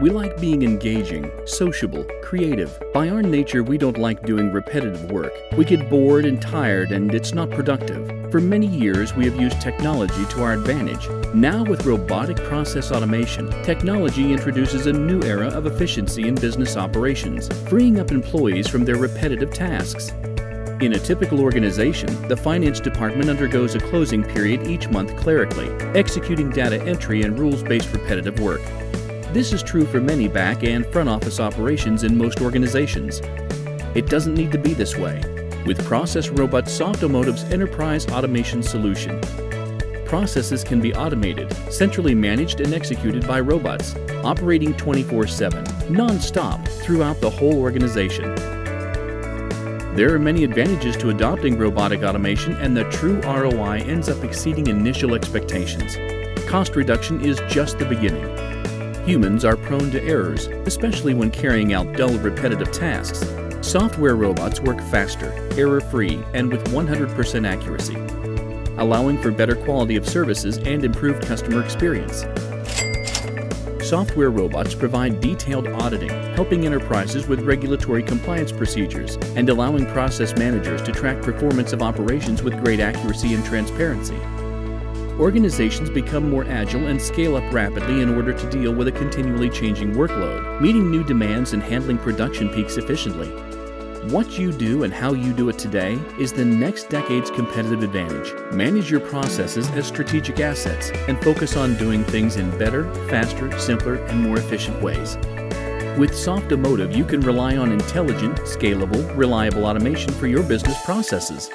We like being engaging, sociable, creative. By our nature, we don't like doing repetitive work. We get bored and tired, and it's not productive. For many years, we have used technology to our advantage. Now, with robotic process automation, technology introduces a new era of efficiency in business operations, freeing up employees from their repetitive tasks. In a typical organization, the finance department undergoes a closing period each month clerically, executing data entry and rules-based repetitive work. This is true for many back and front office operations in most organizations. It doesn't need to be this way. With ProcessRobot Softomotive's enterprise automation solution, processes can be automated, centrally managed and executed by robots, operating 24-7, non-stop throughout the whole organization. There are many advantages to adopting robotic automation, and the true ROI ends up exceeding initial expectations. Cost reduction is just the beginning. Humans are prone to errors, especially when carrying out dull, repetitive tasks. Software robots work faster, error-free, and with 100% accuracy, allowing for better quality of services and improved customer experience. Software robots provide detailed auditing, helping enterprises with regulatory compliance procedures and allowing process managers to track performance of operations with great accuracy and transparency. Organizations become more agile and scale up rapidly in order to deal with a continually changing workload, meeting new demands and handling production peaks efficiently. What you do and how you do it today is the next decade's competitive advantage. Manage your processes as strategic assets and focus on doing things in better, faster, simpler, and more efficient ways. With Softomotive, you can rely on intelligent, scalable, reliable automation for your business processes.